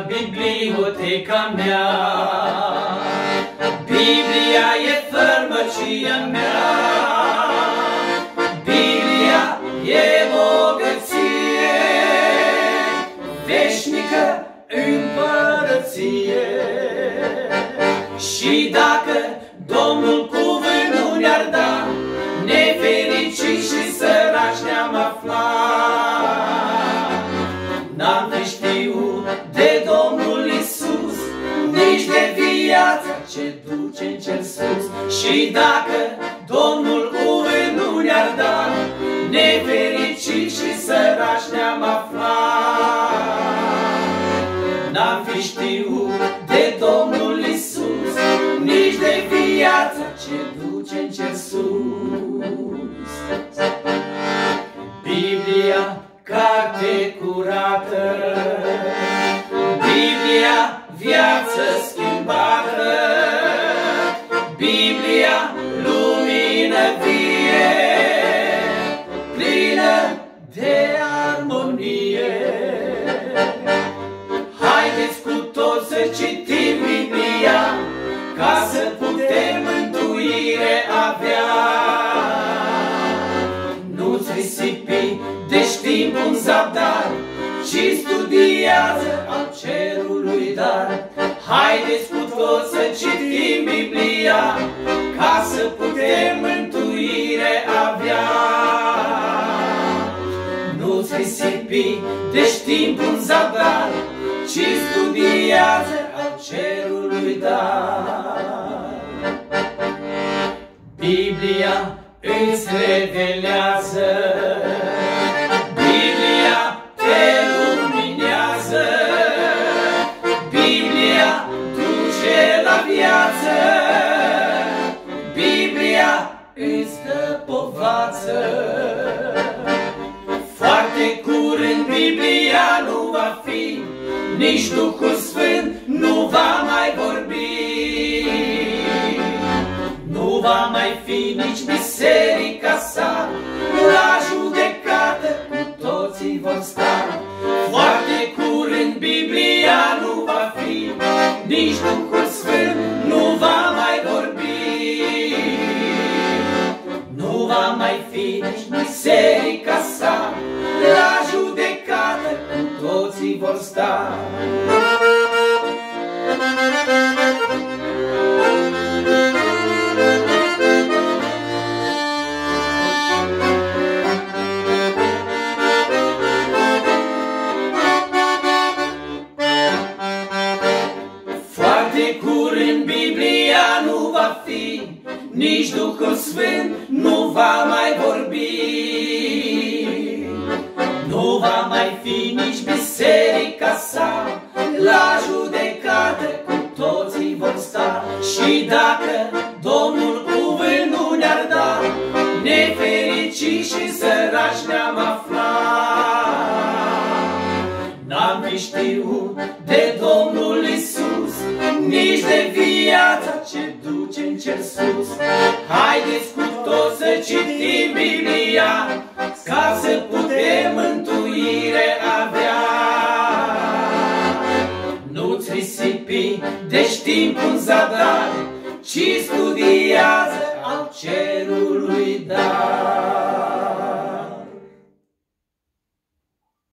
la biblioteca mea. Biblia e fărmăcia mea, Biblia e bogăție, veșnică împărăție. Și dacă Domnul cuvânt Și dacă Domnul cuvânt nu ne-ar da, nefericit și săraci ne-am aflat. N-am fi știut de Domnul Isus, nici de viața ce duce în cer sus. Biblia, carte curată, Biblia, viață schimbată, citim Biblia, ca să putem mântuire avea. Nu-ți risipi, deci timpul zadar, și studiază al cerului dar. Haideți cu toți să citim Biblia, ca să putem mântuire avea. Nu-ți risipi, deci timpul zadar, ci studiază al cerului dar. Biblia îți revelează, Biblia te luminează, Biblia duce la viață, Biblia îți dă povață. Foarte curând Biblia nu va fi, nici Duhul Sfânt nu va mai vorbi. Nu va mai fi nici biserica sa, la judecată cu toții vor sta. Foarte curând Biblia nu va fi, nici Duhul Sfânt nu va mai vorbi. Nu va mai fi nici biserica sa, sta. Foarte curând Biblia nu va fi, nici Duhul Sfânt nu va mai vorbi. Nu va mai fi nici biserica Și dacă Domnul cuvânt nu ne-ar da, nefericit și săraci ne-am aflat. N-am fi știut de Domnul Isus, nici de viața ce duce în cer sus. Haideți cu toți să citim Biblia, ca să putem deci timpul zadar, ci studiază al cerului